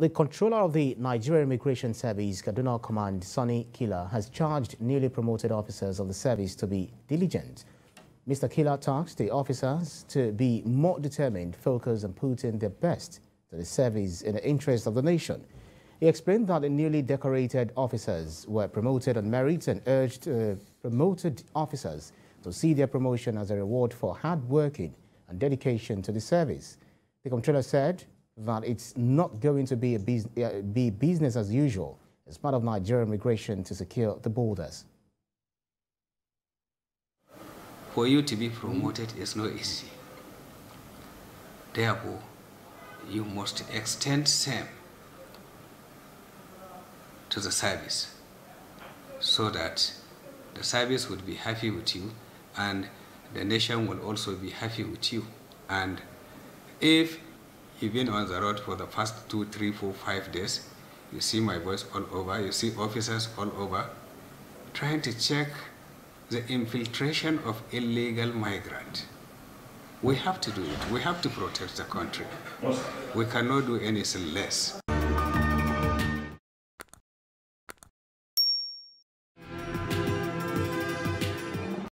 The comptroller of the Nigerian Immigration Service, Kaduna Command, Sonny Kila, has charged newly promoted officers of the service to be diligent. Mr. Kila tasked the officers to be more determined, focused, and put in their best to the service in the interest of the nation. He explained that the newly decorated officers were promoted on merit and urged uh, promoted officers to see their promotion as a reward for hard working and dedication to the service. The comptroller said that it's not going to be, a bus uh, be business as usual as part of Nigerian migration to secure the borders. For you to be promoted is not easy. Therefore, you must extend same to the service so that the service would be happy with you and the nation will also be happy with you. And if you've on the road for the first two, three, four, five days, you see my voice all over, you see officers all over, trying to check the infiltration of illegal migrants. We have to do it. We have to protect the country. We cannot do anything less.